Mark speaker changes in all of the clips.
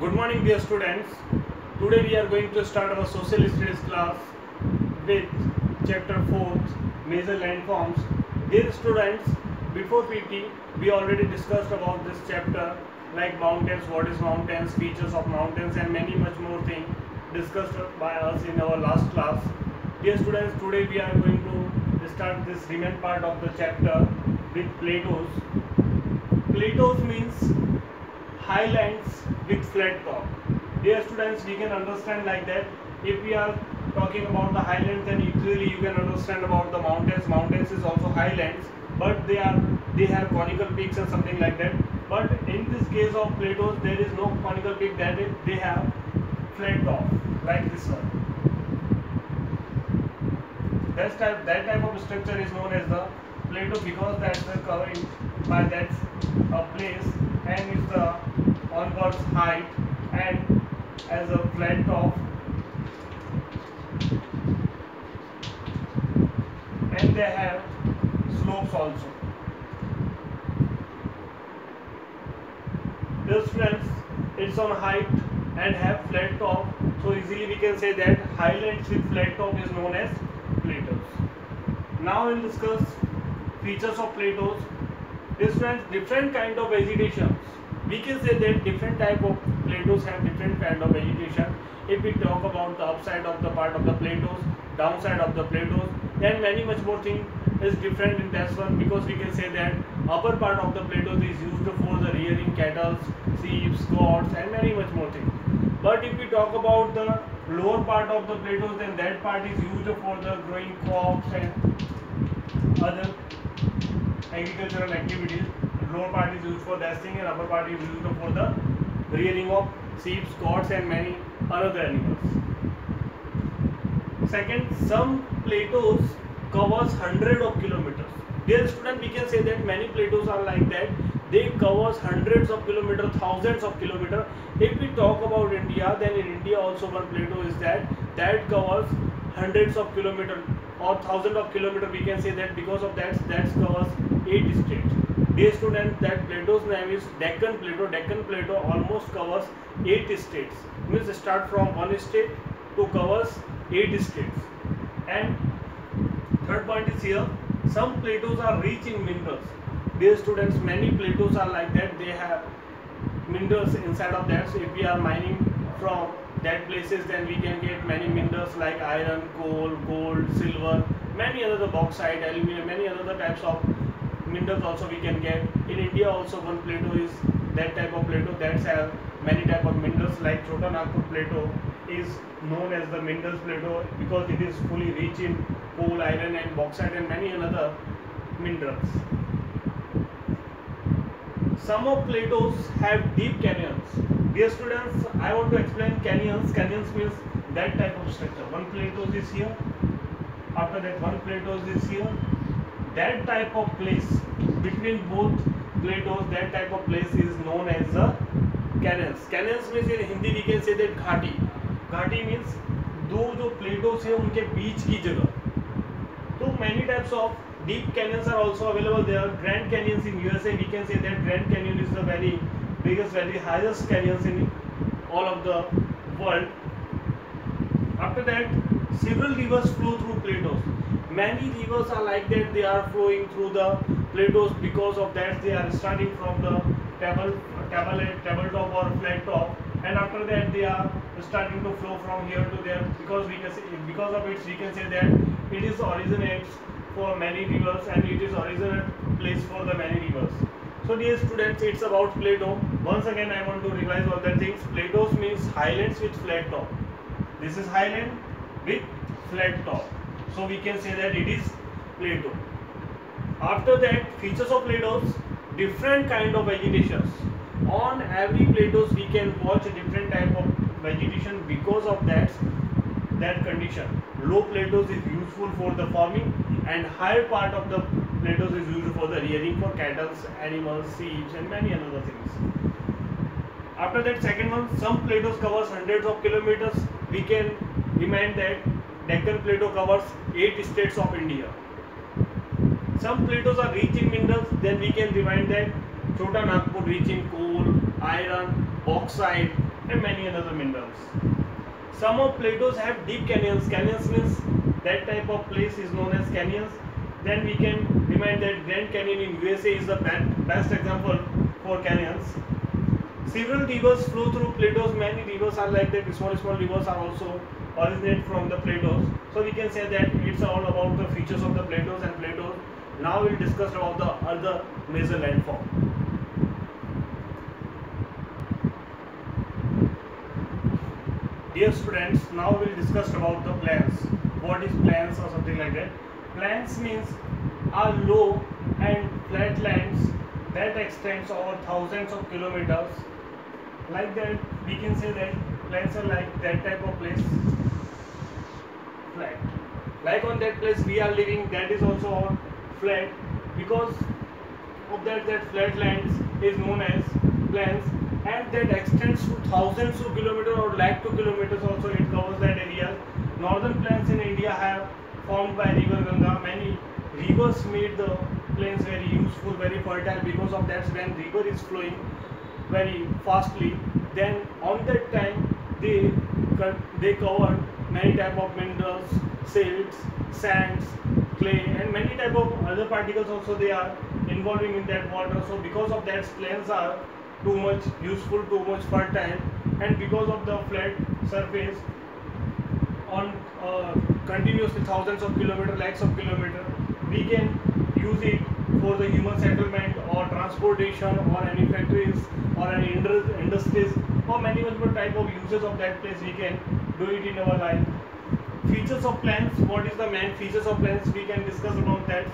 Speaker 1: Good morning, dear students. Today we are going to start our social studies class with chapter 4 major landforms. Dear students, before PT we already discussed about this chapter like mountains, what is mountains, features of mountains and many much more things discussed by us in our last class. Dear students, today we are going to start this remaining part of the chapter with plateaus. Plateaus means highlands with flat top. Dear students, we can understand like that. If we are talking about the highlands, then usually you can understand about the mountains. Mountains is also highlands, but they are they have conical peaks and something like that. But in this case of plateaus, there is no conical peak. That is, they have flat top, like this one. That type that type of structure is known as the plateau because that's covering by that's a uh, place and is the onwards height and as a flat top and they have slopes also. This friends, it's on height and have flat top. So easily we can say that highlands with flat top is known as plateaus. Now we'll discuss features of plateaus. Different different kind of vegetations. We can say that different type of plateaus have different kind of vegetation. If we talk about the upside of the part of the plateaus, downside of the plateaus, then many much more thing is different in that one because we can say that upper part of the plateaus is used for the rearing cattle, sheep, goats and many much more things. But if we talk about the lower part of the plateaus, then that part is used for the growing crops and other agricultural activities. Lower part is used for that and upper part is used for the rearing of sheep, goats and many other animals. Second, some plateaus covers hundreds of kilometers. Dear student, we can say that many plateaus are like that. They covers hundreds of kilometers, thousands of kilometers. If we talk about India, then in India also one plateau is that that covers hundreds of kilometers or thousands of kilometers. We can say that because of that, that covers eight states. Dear student, that plateau's name is Deccan Plateau. Deccan Plateau almost covers eight states. Means start from one state to covers eight states. And third point is here, some plateaus are rich in minerals. Dear students, many plateaus are like that. They have minerals inside of that. So if we are mining from that places, then we can get many minerals like iron, coal, gold, silver, many other bauxite, aluminum, many other types of minerals also we can get. In India also one plateau is that type of plateau that have many type of minerals like Chota Nagpur plateau is known as the minerals plateau because it is fully rich in coal, iron and bauxite and many another minerals. Some of plateaus have deep canyons. Dear students, I want to explain canyons. Canyons means that type of structure. One plateau is here. After that, one plateau is here. That type of place between both plateaus, that type of place is known as the canyons. Canyons means in Hindi we can say that घाटी. घाटी means दो जो plateaus है उनके बीच की जगह तो many types of deep canyons are also available there grand canyons in usa we can say that grand canyon is the very biggest very highest canyons in all of the world after that several rivers flow through plateaus many rivers are like that they are flowing through the plateaus because of that they are starting from the table table tabletop or flat top and after that they are starting to flow from here to there because we can say because of it we can say that it is originates for many rivers and it is original place for the many rivers. So dear students, it's about plateau. Once again, I want to revise all the things. Plateaus means highlands with flat top. This is highland with flat top. So we can say that it is plateau. After that, features of plateaus, different kind of vegetations. On every plateaus, we can watch a different type of vegetation because of that that condition. Low plateaus is useful for the farming and higher part of the plateaus is used for the rearing for cattle, animals, sheep and many other things. After that second one, some plateaus covers hundreds of kilometers. We can remind that Deccan Plateau covers 8 states of India. Some plateaus are rich in minerals, then we can remind that Chota Nagpur rich in coal, iron, bauxite and many other minerals. Some of plateaus have deep canyons. Canyons means that type of place is known as canyons. Then we can remind that Grand Canyon in USA is the best example for canyons. Several rivers flow through plateaus. Many rivers are like that. Small small rivers are also originate from the plateaus. So we can say that it's all about the features of the plateaus and plateaus. Now we'll discuss about the other major landform. Dear students, now we'll discuss about the plains. What is plains or something like that. Plains means are low and flat lands that extends over thousands of kilometers. Like that, we can say that plains are like that type of place. Flat. Like on that place we are living that is also on flat. Because of that that flat lands is known as plains and that extends to thousands of kilometers or lakh to kilometers also it covers that area. Northern plains in india have formed by river ganga. Many rivers made the plains very useful very fertile because of that. When river is flowing very fastly then on that time they they covered many type of minerals, silts, sands, clay and many type of other particles also they are involving in that water. So because of that plains are too much useful, too much fertile and because of the flat surface on uh, continuously thousands of kilometers, lakhs of kilometers, we can use it for the human settlement or transportation or any factories or any industries or many multiple type of uses of that place we can do it in our life. Features of plants, what is the main features of plants we can discuss about that.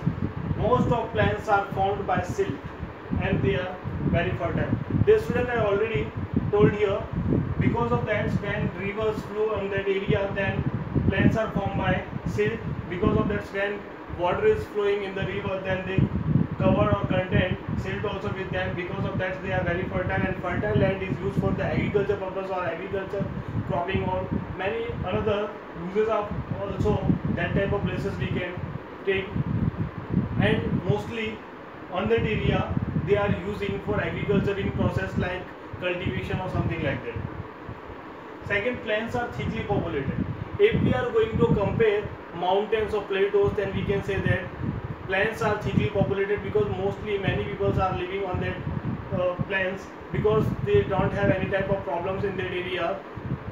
Speaker 1: Most of plants are formed by silt and they are very fertile. This student I already told here because of that when rivers flow in that area then plants are formed by silt because of that when water is flowing in the river then they cover or content silt also with them because of that they are very fertile and fertile land is used for the agriculture purpose or agriculture cropping or many another uses of also that type of places we can take. And mostly on that area they are using for agriculture in process like cultivation or something like that. Second plains are thickly populated. If we are going to compare mountains or plateaus then we can say that plains are thickly populated because mostly many people are living on that uh, plains because they don't have any type of problems in that area.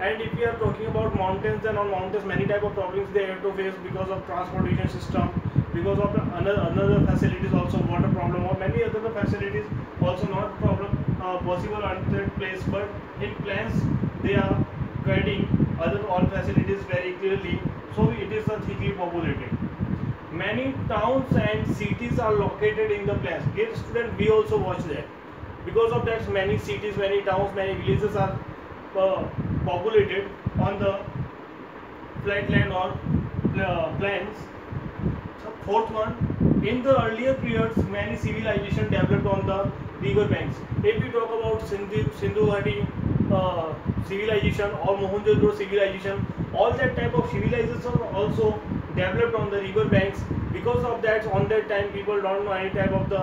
Speaker 1: And if we are talking about mountains then on mountains many type of problems they have to face because of transportation system because of another, another facilities also water problem or many other facilities also not problem uh, possible at that place. But in plains they are getting other all facilities very clearly. So it is a thickly populated many towns and cities are located in the plains. Dear student, we also watch that. Because of that, many cities, many towns, many villages are uh, populated on the flat land or uh, plains. So, fourth one, in the earlier periods, many civilization developed on the river banks. If we talk about Sindhu, Sindhu Ghati uh, civilization or Mohenjo-daro civilization, all that type of civilizations also developed on the river banks. Because of that on that time people don't know any type of the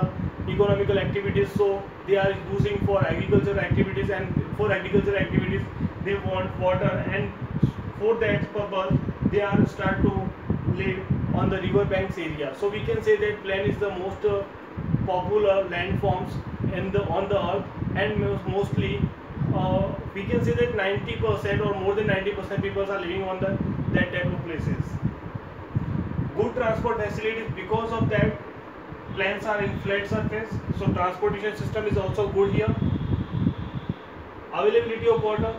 Speaker 1: economical activities. So they are using for agricultural activities and for agricultural activities they want water. And for that purpose they are start to live on the river banks area. So we can say that plain is the most uh, popular landforms in the on the earth. And mostly uh, we can say that 90% or more than 90% people are living on the that type of places good transport facilities because of that. Plains are in flat surface so transportation system is also good here. Availability of water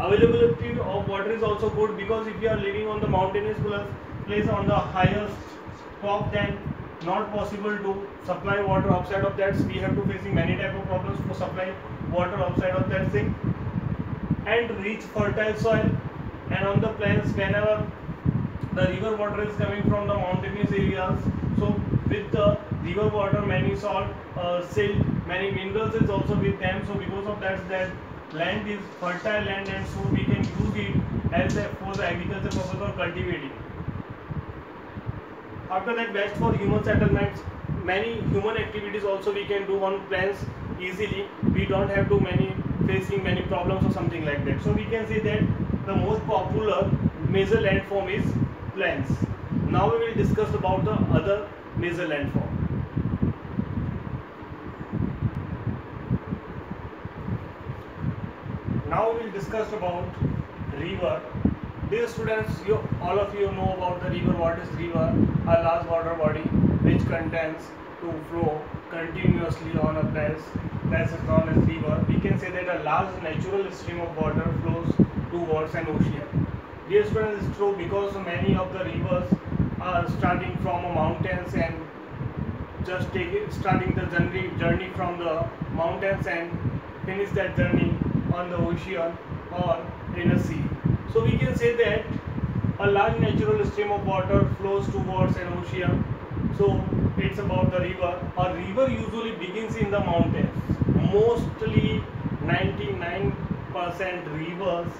Speaker 1: availability of water is also good because if you are living on the mountainous place on the highest top then not possible to supply water outside of that. We have to facing many type of problems for supply water outside of that thing. And rich fertile soil. And on the plains whenever the river water is coming from the mountainous areas. So with the river water many salt uh, silt many minerals is also with them. So because of that that land is fertile land and so we can use it as a, for the agriculture purpose or cultivating. After that best for human settlements. Many human activities also we can do on plains easily. We don't have too many facing many problems or something like that. So we can say that the most popular major landform is plains now we will discuss about the other major landform. Now we will discuss about river. Dear students you all of you know about the river. What is river? A large water body which contains to flow continuously on a place that is known as river. We can say that a large natural stream of water flows towards an ocean dear students it's true because many of the rivers are starting from mountains and just take it, starting the journey journey from the mountains and finish that journey on the ocean or in a sea. So we can say that a large natural stream of water flows towards an ocean. So it's about the river. A river usually begins in the mountains. Mostly 99% rivers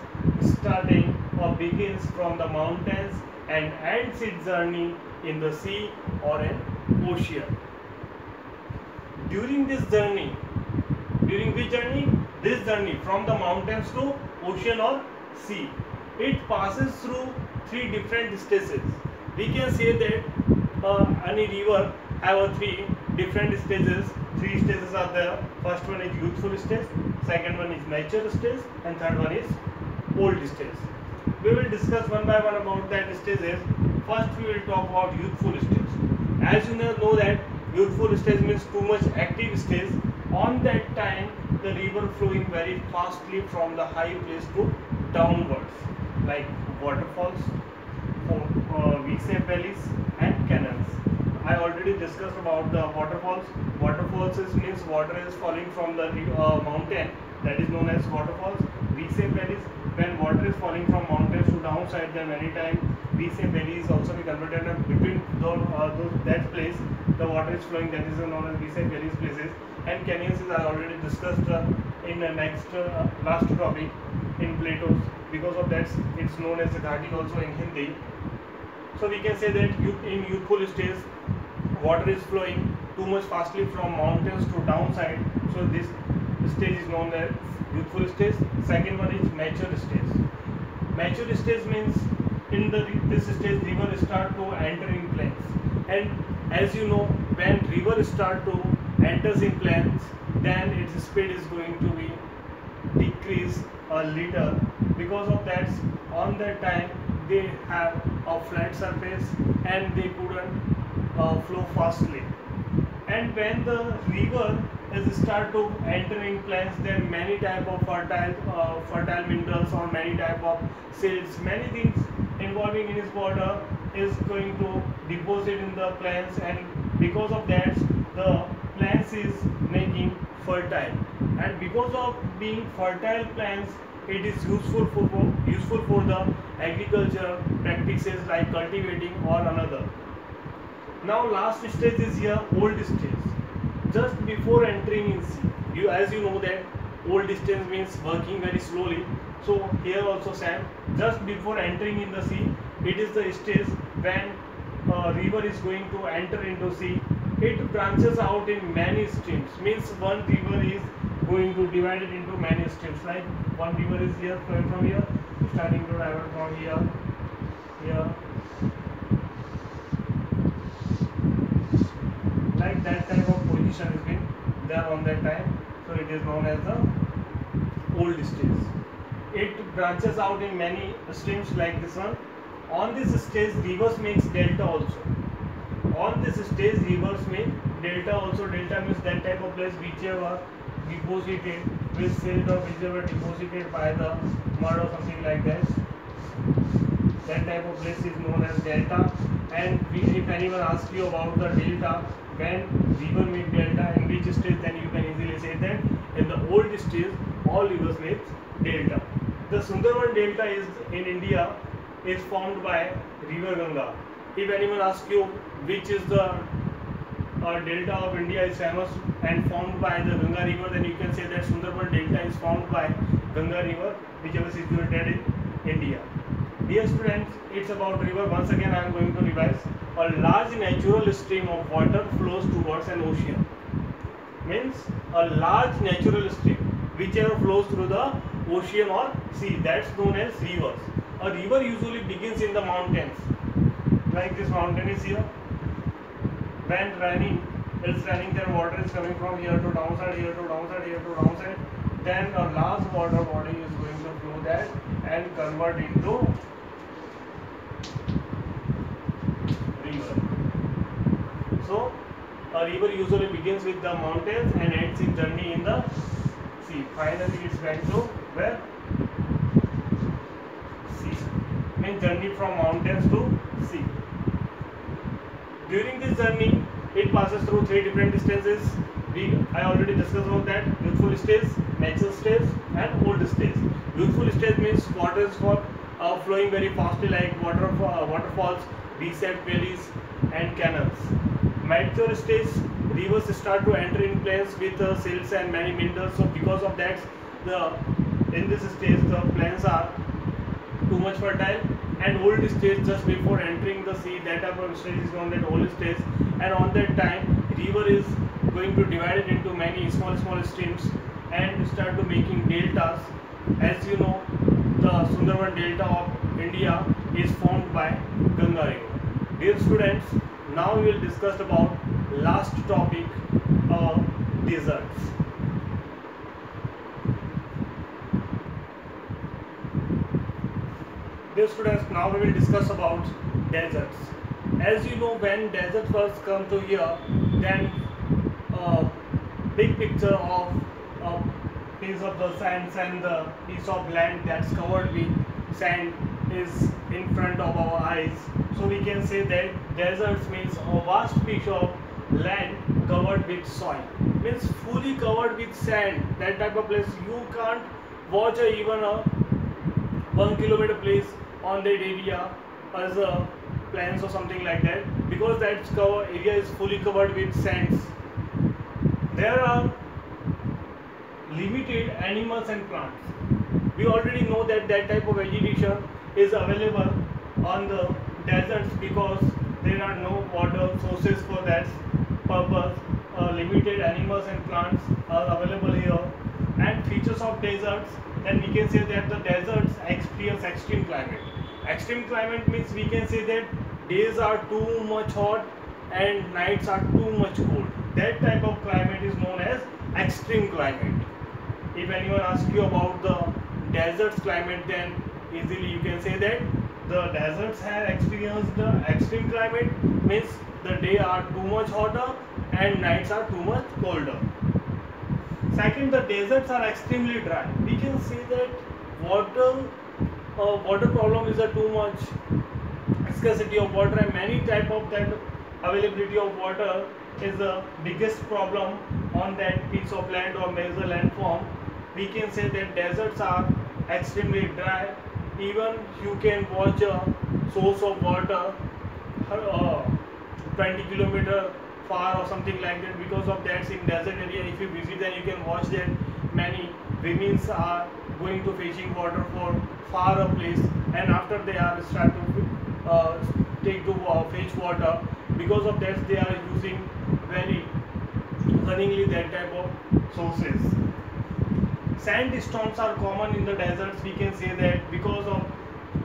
Speaker 1: starting or begins from the mountains and ends its journey in the sea or an ocean during this journey during which journey this journey from the mountains to ocean or sea it passes through three different stages we can say that uh, any river have a three different stages. Three stages are there. First one is youthful stage, second one is mature stage, and third one is old stage. We will discuss one by one about that stages. First, we will talk about youthful stage. As you know that youthful stage means too much active stage. On that time, the river flowing very fastly from the high place to downwards, like waterfalls, uh, V-shaped valleys, and canals. I already discussed about the waterfalls. Waterfalls means water is falling from the uh, mountain that is known as waterfalls. V-shaped valleys when water is falling from mountains to downside then many time V-shaped valleys also be converted and between those, uh, those, that place the water is flowing that is known as V-shaped valleys places and canyons is already discussed uh, in the next uh, last topic in plateaus because of that it's known as the Ghati also in Hindi so we can say that in youthful stage, water is flowing too much fastly from mountains to downside. So this stage is known as youthful stage. Second one is mature stage. Mature stage means in the this stage river start to enter in plains. And as you know, when river start to enters in plains, then its speed is going to be decrease a little. Because of that, on that time they have a flat surface and they couldn't uh, flow fastly. And when the river is start to entering plains, then many type of fertile uh, fertile minerals or many type of silts, many things involving in its water is going to deposit in the plants and because of that the plants is making fertile and because of being fertile plants it is useful for, useful for the agriculture practices like cultivating or another. Now last stage is here old stage. Just before entering in sea, you as you know that old distance means working very slowly. So here also Sam, just before entering in the sea, it is the stage when a river is going to enter into sea. It branches out in many streams. Means one river is going to divide it into many streams. Like one river is here flowing from here, starting to divert from here, here. Like that type of has been there on that time. So it is known as the old stage. It branches out in many streams like this one. On this stage, rivers makes delta also. On this stage, rivers make delta also. Delta means that type of place whichever deposited with silt or which were deposited by the mud or something like that. That type of place is known as delta. And if anyone asks you about the delta, when river meet delta in which stage, then you can easily say that in the old stage, all rivers meet delta. The Sundarban delta is in India is formed by river Ganga. If anyone asks you which is the uh, delta of India is famous and formed by the Ganga river, then you can say that Sundarban delta is formed by Ganga river, which is situated in India. Dear students, it's about river. Once again, I am going to revise. A large natural stream of water flows towards an ocean. means a large natural stream whichever flows through the ocean or sea that's known as rivers. A river usually begins in the mountains. Like this mountain is here. When running it's running then water is coming from here to downside here to downside here to downside. Then a large water body is going to flow that and convert into river so a river usually begins with the mountains and ends its journey in the sea finally it's went to where sea means journey from mountains to sea during this journey it passes through three different distances. We, I already discussed about that. Youthful stage, natural stage, and old stage. Youthful stage means water is for, uh, flowing very fastly like water, uh, waterfalls, V-shaped valleys, and canals. Mature stage, rivers start to enter in plains with uh, silts and many minerals. So because of that, the in this stage the plains are too much fertile. And old stage just before entering the sea that type of stage is known as old stage and on that time river is going to divide it into many small small streams and start to making deltas. As you know the Sundarban delta of India is formed by Ganga river. Dear students now we will discuss about last topic uh, deserts dear students now we will discuss about deserts as you know when desert first come to here then uh, big picture of a piece of the sands and the piece of land that's covered with sand is in front of our eyes. So we can say that deserts means a vast piece of land covered with soil. Means fully covered with sand. That type of place you can't watch a, even a one kilometer place on that area as a plants or something like that. Because that cover area is fully covered with sands. There are limited animals and plants. We already know that that type of vegetation is available on the deserts because there are no water sources for that purpose. Uh, limited animals and plants are available here. And features of deserts then we can say that the deserts experience extreme climate. Extreme climate means we can say that days are too much hot and nights are too much cold. That type of climate is known as extreme climate. If anyone asks you about the deserts climate then easily you can say that the deserts have experienced the extreme climate means the day are too much hotter and nights are too much colder. Second the deserts are extremely dry. We can say that water uh, water problem is a too much scarcity of water and many type of that availability of water is the biggest problem on that piece of land or major landform. We can say that deserts are extremely dry even you can watch a source of water uh, 20 kilometer far or something like that. Because of that in desert area if you visit then you can watch that many women are going to fetching water for far a place. And after they are start to uh, take to uh, fetch water because of that they are using very cunningly that type of sources sandstorms are common in the deserts we can say that because of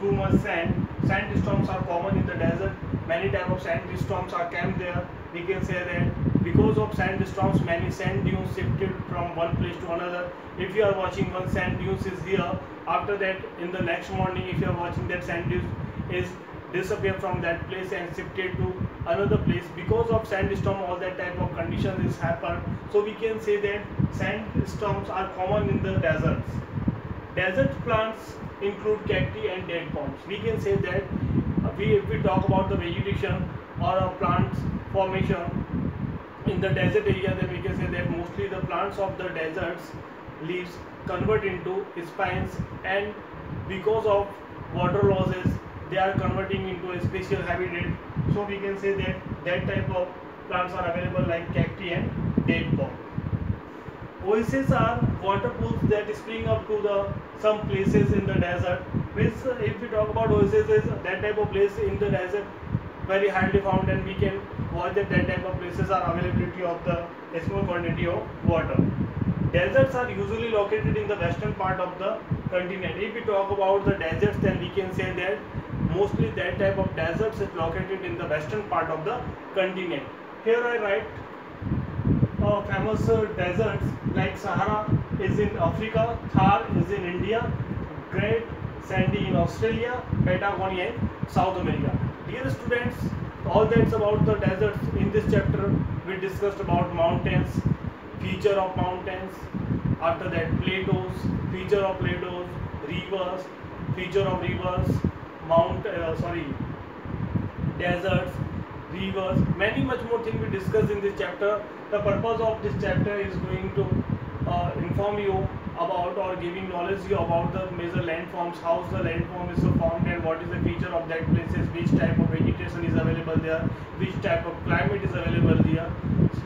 Speaker 1: too much sand sandstorms are common in the desert. Many type of sandstorms are camped there. We can say that because of sandstorms many sand dunes shifted from one place to another. If you are watching one sand dunes is here after that in the next morning if you are watching that sand dunes is disappear from that place and shifted to another place. Because of sandstorm all that type of conditions is happen so we can say that sandstorms are common in the deserts. Desert plants include cacti and date palms. We can say that uh, we if we talk about the vegetation or a plants formation in the desert area then we can say that mostly the plants of the deserts leaves convert into spines. And because of water losses they are converting into a special habitat. So we can say that that type of plants are available like cacti and date palm oases are water pools that spring up to the some places in the desert. Means uh, if we talk about oases is that type of place in the desert very highly found and we can watch that that type of places are availability of the small quantity of water. Deserts are usually located in the western part of the continent. If we talk about the deserts then we can say that mostly that type of deserts is located in the western part of the continent. Here I write uh, famous uh, deserts like Sahara is in Africa, Thar is in India, Great Sandy in Australia, Patagonia in South America. Dear students, all that's about the deserts. In this chapter, we discussed about mountains, feature of mountains, after that plateaus, feature of plateaus, rivers, feature of rivers, mount, uh, sorry, deserts, rivers, many much more things we discuss in this chapter. The purpose of this chapter is going to uh, inform you about or giving knowledge you about the major landforms, how the landform is formed and what is the feature of that places, which type of vegetation is available there, which type of climate is available there.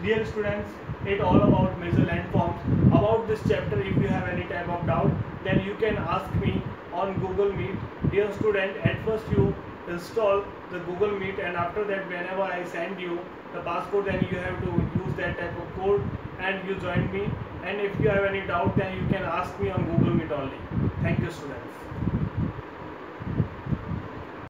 Speaker 1: Dear students, it all about major landforms. About this chapter, if you have any type of doubt, then you can ask me on Google Meet. Dear student, at first you install the Google Meet and after that whenever I send you the passcode then you have to use that type of code and you join me and if you have any doubt then you can ask me on Google Meet only. Thank you students.